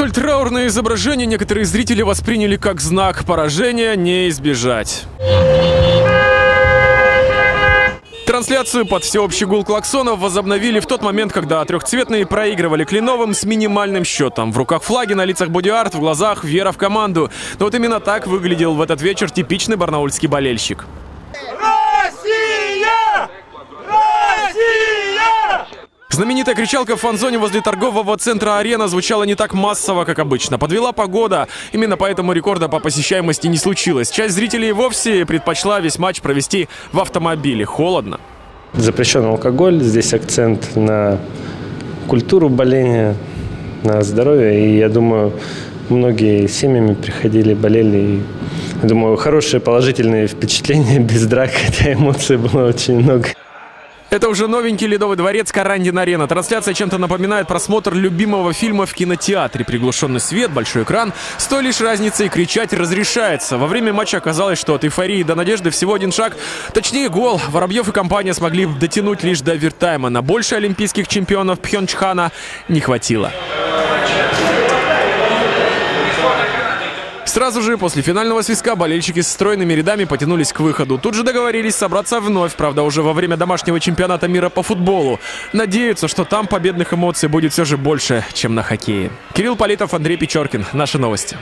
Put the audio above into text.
Столь траурное изображение некоторые зрители восприняли как знак поражения не избежать. Трансляцию под всеобщий гул клаксонов возобновили в тот момент, когда трехцветные проигрывали Кленовым с минимальным счетом. В руках флаги, на лицах бодиарт, в глазах вера в команду. Но вот именно так выглядел в этот вечер типичный барнаульский болельщик. Знаменитая кричалка в фан-зоне возле торгового центра «Арена» звучала не так массово, как обычно. Подвела погода. Именно поэтому рекорда по посещаемости не случилось. Часть зрителей вовсе предпочла весь матч провести в автомобиле. Холодно. Запрещен алкоголь. Здесь акцент на культуру боления, на здоровье. И я думаю, многие семьями приходили, болели. И, думаю, хорошие положительные впечатления без драк, хотя эмоций было очень много. Это уже новенький Ледовый дворец Карандин-Арена. Трансляция чем-то напоминает просмотр любимого фильма в кинотеатре. Приглушенный свет, большой экран. С той лишь разницей кричать разрешается. Во время матча оказалось, что от эйфории до надежды всего один шаг. Точнее, гол. Воробьев и компания смогли дотянуть лишь до вертайма. На больше олимпийских чемпионов Пхенчхана не хватило. Сразу же после финального свистка болельщики с стройными рядами потянулись к выходу. Тут же договорились собраться вновь, правда, уже во время домашнего чемпионата мира по футболу. Надеются, что там победных эмоций будет все же больше, чем на хоккее. Кирилл Политов, Андрей Печоркин. Наши новости.